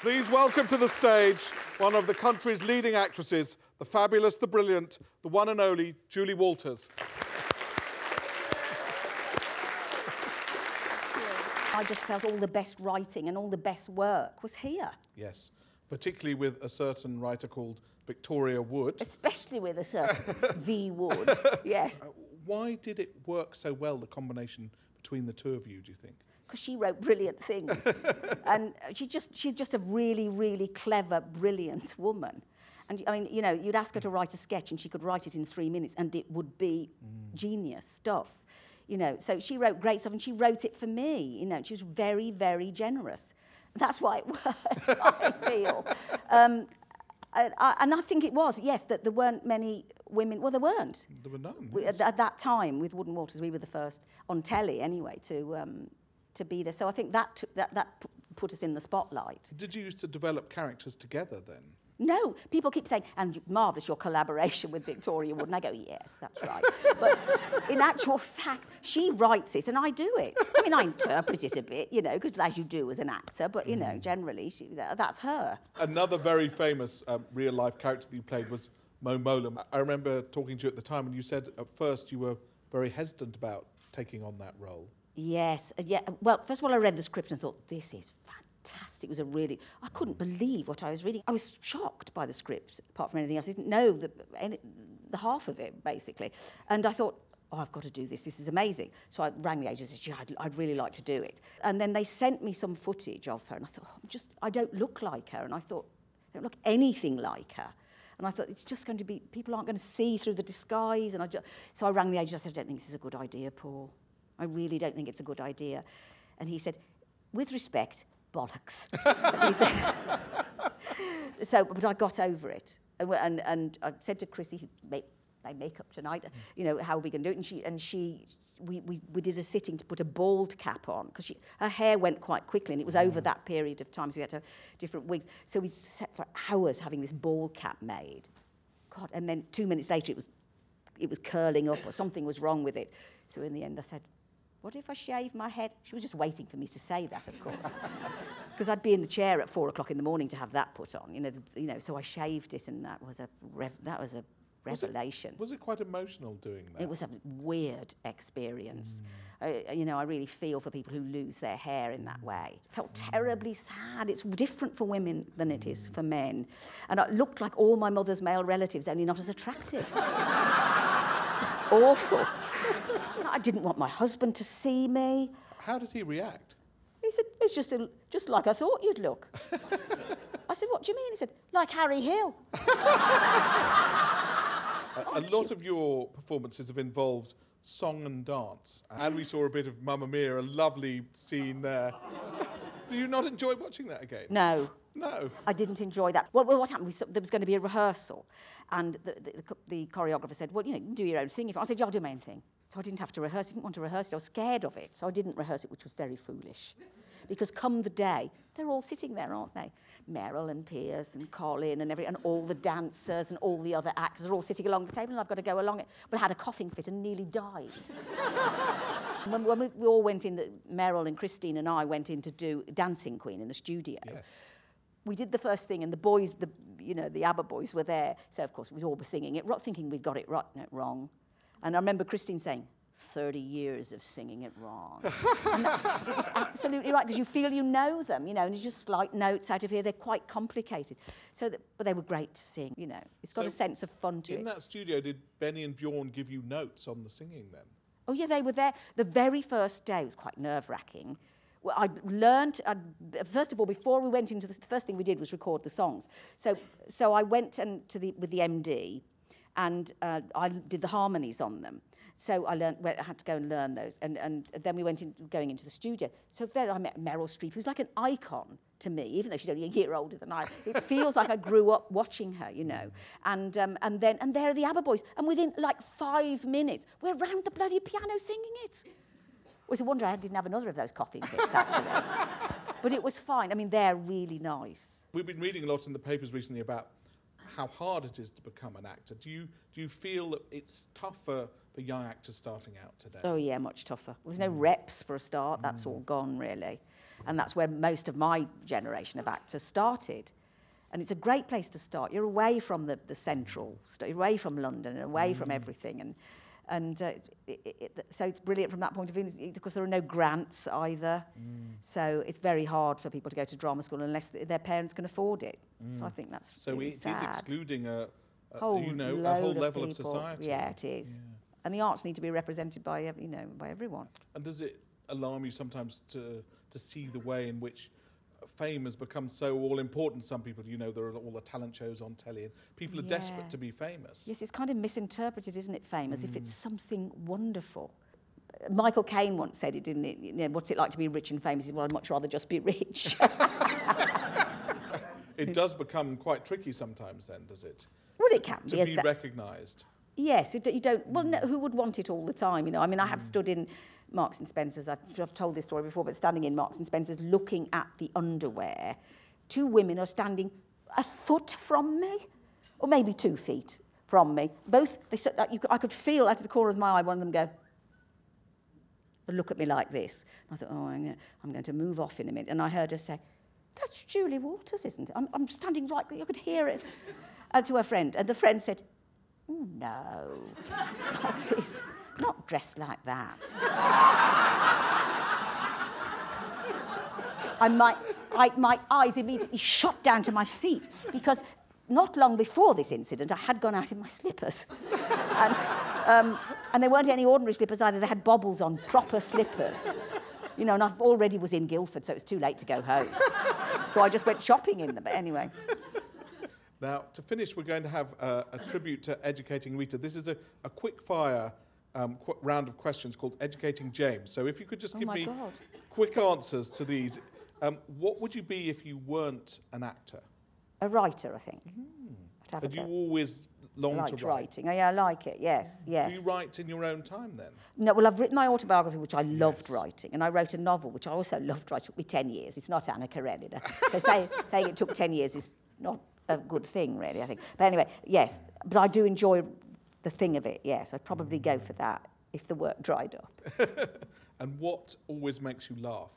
Please welcome to the stage one of the country's leading actresses, the fabulous, the brilliant, the one and only Julie Walters. I just felt all the best writing and all the best work was here, Yes, particularly with a certain writer called Victoria Wood. especially with a certain V Wood. Yes, uh, Why did it work so well, the combination between the two of you, do you think? Because she wrote brilliant things, and she just she's just a really really clever, brilliant woman. And I mean, you know, you'd ask her to write a sketch, and she could write it in three minutes, and it would be genius stuff. You know, so she wrote great stuff, and she wrote it for me. You know, she was very very generous. That's why it worked. I feel. Um, I, I, and I think it was, yes, that there weren't many women. Well, there weren't. There were none. We, at, at that time, with Wood and Walters, we were the first on telly, anyway, to um, to be there. So I think that that that put us in the spotlight. Did you used to develop characters together then? No, people keep saying, and marvellous your collaboration with Victoria Wood. And I go, yes, that's right. But in actual fact, she writes it and I do it. I mean, I interpret it a bit, you know, because as you do as an actor, but, you know, generally, she, that, that's her. Another very famous um, real life character that you played was Mo Mowlam. I remember talking to you at the time, and you said at first you were very hesitant about taking on that role. Yes, uh, yeah. Well, first of all, I read the script and thought, this is fantastic. It was a really, I couldn't believe what I was reading. I was shocked by the script, apart from anything else. I didn't know the, any, the half of it, basically. And I thought, oh, I've got to do this. This is amazing. So I rang the agent and said, "Gee, I'd, I'd really like to do it. And then they sent me some footage of her, and I thought, oh, I'm just, I don't look like her. And I thought, I don't look anything like her. And I thought, it's just going to be, people aren't going to see through the disguise. And I just, so I rang the agent. I said, I don't think this is a good idea, Paul. I really don't think it's a good idea. And he said, with respect, bollocks. Said- so, but I got over it. And, and, and I said to Chrissy, who made my makeup tonight, mm. you know, how are we going to do it? And she, and she we, we, we did a sitting to put a bald cap on because her hair went quite quickly and it was over mm. that period of time, so we had to have different wigs. So we sat for hours having this bald cap made. God, and then two minutes later it was, it was curling up or something was wrong with it. So in the end I said, what if I shave my head? She was just waiting for me to say that, of course. Because I'd be in the chair at four o'clock in the morning to have that put on, you know, the, you know. So I shaved it, and that was a that was a Was it- revelation. Was it quite emotional doing that? It was a weird experience. Mm. I, you know, I really feel for people who lose their hair in that way. Felt terribly sad. It's different for women than it is for mm. men. And it looked like all my mother's male relatives, only not as attractive. it's awful. I didn't want my husband to see me. How did he react? He said, it's just, a, just like I thought you'd look. I said, what do you mean? He said, like Harry Hill. A, a lot of your performances have involved song and dance, and we saw a bit of Mamma Mia, a lovely scene there. Do you not enjoy watching that again? No, No. I didn't enjoy that. Well, well what happened? We, there was going to be a rehearsal, and the, the, the, the choreographer said, "Well, you know, you can do your own thing." If I said, "Yeah, I'll do my own thing," so I didn't have to rehearse. I didn't want to rehearse it. I was scared of it, so I didn't rehearse it, which was very foolish. Because come the day, they're all sitting there, aren't they? Meryl and Pierce and Colin and every and all the dancers and all the other actors are all sitting along the table, and I've got to go along it. But I had a coughing fit and nearly died. when, when we, we all went in, the, Meryl and Christine and I went in to do Dancing Queen in the studio Yes. we did the first thing, and the boys, the you know, the ABBA boys were there. So of course we all were singing it, thinking we'd got it right, no, wrong. And I remember Christine saying, "30 years of singing it wrong." and that, it was absolutely right because you feel you know them, you know, and it's just slight notes out of here. They're quite complicated. So, that, but they were great to sing. You know, it's got a sense of fun to In it. that studio, did Benny and Bjorn give you notes on the singing then? Oh, yeah, they were there. The very first day was quite nerve wracking. Well, I learned, I'd, first of all, before we went into the, the first thing we did was record the songs. So, so I went and to the, with the MD and uh, I did the harmonies on them. So I learned, I had to go and learn those. And, and then we went in, going into the studio. So then I met Meryl Streep, who's like an icon to me, even though she's only a year older than I. It feels like I grew up watching her, you know. And, um, and then, and there are the ABBA boys. And within like five minutes, we're round the bloody piano singing it. It was a wonder I didn't have another of those coughing fits, actually. but it was fine. I mean, they're really nice. We've been reading a lot in the papers recently about how hard it is to become an actor. Do you do you feel that it's tougher for young actors starting out today? Oh, yeah, much tougher. There's no mm. reps for a start. That's all mm. gone, really. And that's where most of my generation of actors started. And it's a great place to start. You're away from the, the central, you're away from London and away from mm. everything. And, and uh, it, it, so it's brilliant from that point of view because there are no grants either. So it's very hard for people to go to drama school unless th- their parents can afford it. So I think that's So really it is sad. excluding a, a whole you know a whole level of, society. Yeah, it is. And the arts need to be represented by you know by everyone. And does it alarm you sometimes to to see the way in which fame has become so all important? Some people, you know, there are all the talent shows on telly, and people are Yeah. desperate to be famous. Yes, it's kind of misinterpreted, isn't it, fame, as if Mm. it's something wonderful. Michael Caine once said it, didn't it? You know, what's it like to be rich and famous? He said, well, I'd much rather just be rich. It does become quite tricky sometimes. Then does it well, it can to be. be recognised? Yes, you don't. Well, no, Mm. who would want it all the time? You know, I mean, I have stood in Marks and Spencers. I've, I've told this story before, but standing in Marks and Spencers, looking at the underwear, two women are standing a foot from me, or maybe two feet from me. Both, they, you, I could feel out of the corner of my eye one of them go. and Look at me like this. And I thought, oh, I'm going to move off in a minute. And I heard her say, "That's Julie Walters, isn't it?" I'm, I'm standing right. You could hear it. Uh, to her friend, and the friend said, "Oh, no, like not dressed like that. I, my, I, my eyes immediately shot down to my feet because not long before this incident, I had gone out in my slippers. and, um, and they weren't any ordinary slippers either, they had bobbles on, proper slippers. You know, and I already was in Guildford, so it was too late to go home. so I just went shopping in them. But anyway, Now, to finish, we're going to have a, a tribute to Educating Rita. This is a, a quick fire um, qu- round of questions called Educating James. So, if you could just Oh give me God. quick answers to these. Um, what would you be if you weren't an actor? a writer, I think. I'd have Had you always longed liked to write? writing. Oh, yeah, I like it. Yes, yes. Do you write in your own time then? No, well, I've written my autobiography, which I loved Yes. writing, and I wrote a novel, which I also loved writing. It took me 10 years. It's not Anna Karenina. so say, saying it took 10 years is not a good thing, really, I think. But anyway, yes, but I do enjoy the thing of it, yes. I'd probably go for that if the work dried up. And what always makes you laugh?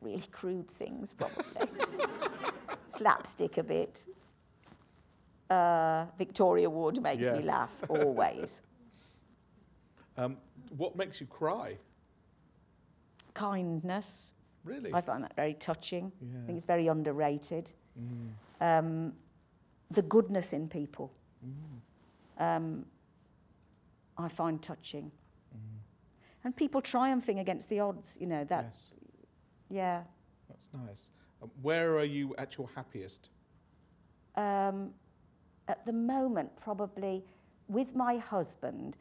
Really crude things, probably. Slapstick a bit. Uh, Victoria Wood makes me laugh, always. Um, what makes you cry? Kindness. Really? I find that very touching. I think it's very underrated. Mm. Um, the goodness in people, Mm. um, I find touching. And people triumphing against the odds, you know, that, Mm. yes, yeah. that's nice. Um, where are you at your happiest? Um, at the moment, probably with my husband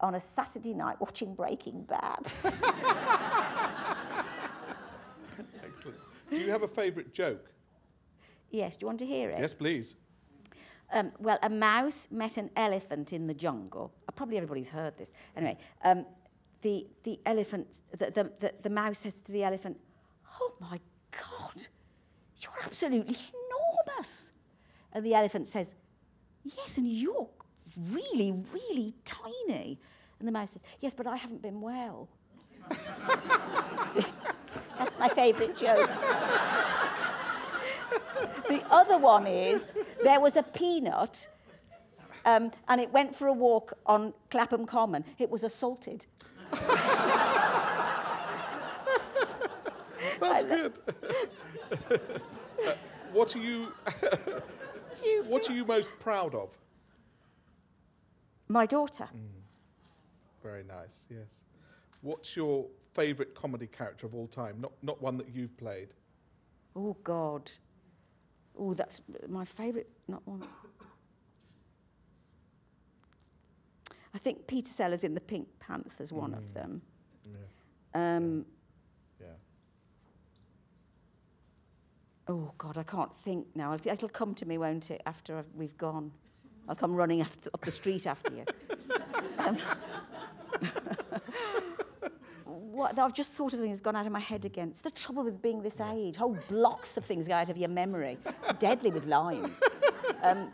on a Saturday night watching Breaking Bad. Excellent. Do you have a favourite joke? yes, do you want to hear it? Yes, please. Um, well, a mouse met an elephant in the jungle. Uh, probably everybody's heard this. Anyway, um, the, the elephant, the, the, the, the mouse says to the elephant, Oh my God, you're absolutely enormous. And the elephant says, Yes, and you're really, really tiny. And the mouse says, Yes, but I haven't been well. That's my favourite joke. The other one is there was a peanut um, and it went for a walk on Clapham Common. It was assaulted. That's good. Uh, what are you What are you most proud of? My daughter. Very nice. Yes. What's your favourite comedy character of all time? Not not one that you've played. Oh, God. Oh, that's my favourite. Not one. I think Peter Sellers in The Pink Panther's one of them. Yes. Um, Yeah. Oh God, I can't think now. It'll it'll come to me, won't it? After I've, we've gone, I'll come running after, up the street after you. Um, what I've just thought of that's gone out of my head again. It's the trouble with being this age. Whole blocks of things go out of your memory. It's deadly with lines. Um,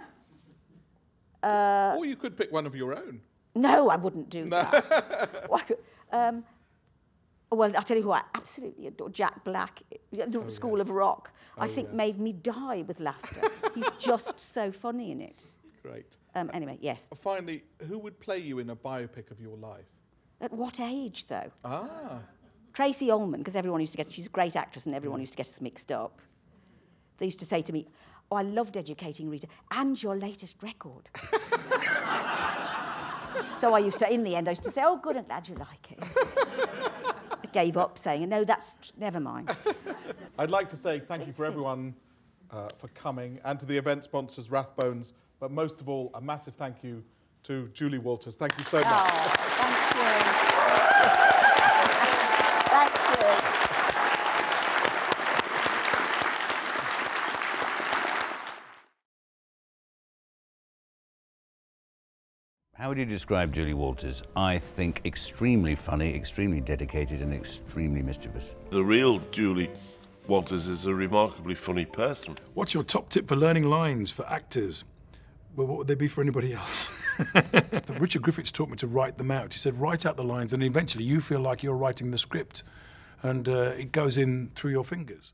uh, or you could pick one of your own. no, I wouldn't do that. Why could- um, Well, I'll tell you who I absolutely adore, Jack Black, the School of Rock. I Oh, think yes. made me die with laughter. He's just so funny in it. Great. Um, anyway, yes. Finally, who would play you in a biopic of your life? At what age, though? Ah, Tracey Ullman, because everyone used to get, she's a great actress and everyone used to get us mixed up. They used to say to me, Oh, I loved educating Rita, and your latest record. so I used to, in the end, I used to say, Oh, good, I'm glad you like it. I gave up saying, No, that's, never mind. I'd like to say thank you for everyone uh, for coming and to the event sponsors, Rathbones, but most of all, a massive thank you to Julie Walters. Thank you so oh, much. Oh, thank you. thank you. How would you describe Julie Walters? I think extremely funny, extremely dedicated, and extremely mischievous. The real Julie Walters is a remarkably funny person. What's your top tip for learning lines for actors? Well, what would they be for anybody else? Richard Griffiths taught me to write them out. He said, write out the lines, and eventually you feel like you're writing the script, and uh, it goes in through your fingers.